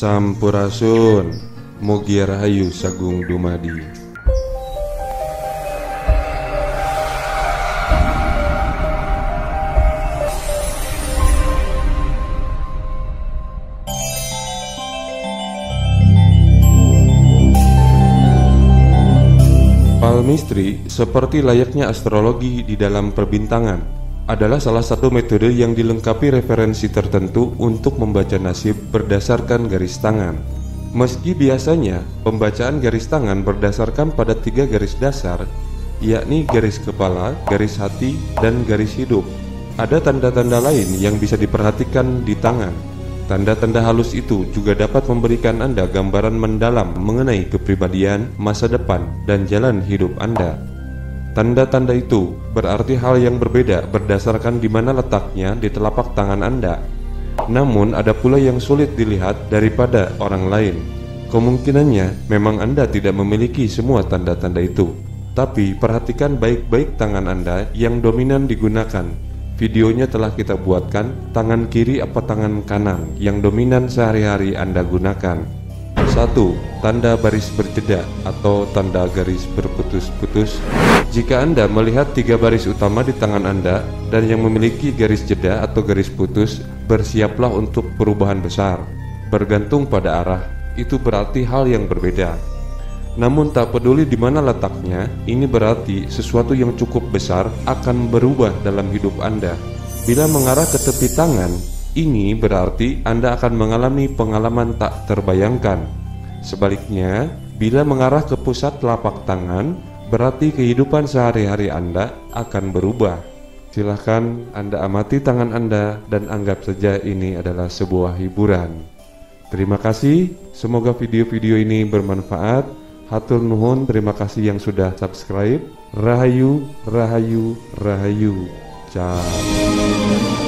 Sampurasun. Mugia Rahayu Sagung Dumadi. Palmistry seperti layaknya astrologi di dalam perbintangan adalah salah satu metode yang dilengkapi referensi tertentu untuk membaca nasib berdasarkan garis tangan. Meski biasanya pembacaan garis tangan berdasarkan pada tiga garis dasar, yakni garis kepala, garis hati, dan garis hidup. Ada tanda-tanda lain yang bisa diperhatikan di tangan. Tanda-tanda halus itu juga dapat memberikan Anda gambaran mendalam mengenai kepribadian, masa depan, dan jalan hidup Anda. Tanda-tanda itu berarti hal yang berbeda berdasarkan di mana letaknya di telapak tangan Anda. Namun, ada pula yang sulit dilihat daripada orang lain. Kemungkinannya memang Anda tidak memiliki semua tanda-tanda itu, tapi perhatikan baik-baik tangan Anda yang dominan digunakan Videonya telah kita buatkan tangan kiri apa tangan kanan yang dominan sehari-hari Anda gunakan. 1. Tanda baris berjeda atau tanda garis berputus-putus. Jika Anda melihat tiga baris utama di tangan Anda dan yang memiliki garis jeda atau garis putus, bersiaplah untuk perubahan besar. Bergantung pada arah, itu berarti hal yang berbeda. Namun tak peduli di mana letaknya, ini berarti sesuatu yang cukup besar akan berubah dalam hidup Anda. Bila mengarah ke tepi tangan, ini berarti Anda akan mengalami pengalaman tak terbayangkan. Sebaliknya, bila mengarah ke pusat telapak tangan, berarti kehidupan sehari-hari Anda akan berubah. Silahkan Anda amati tangan Anda dan anggap saja ini adalah sebuah hiburan. Terima kasih, semoga video-video ini bermanfaat. Hatur nuhun, terima kasih yang sudah subscribe. Rahayu, rahayu, rahayu. Ciao.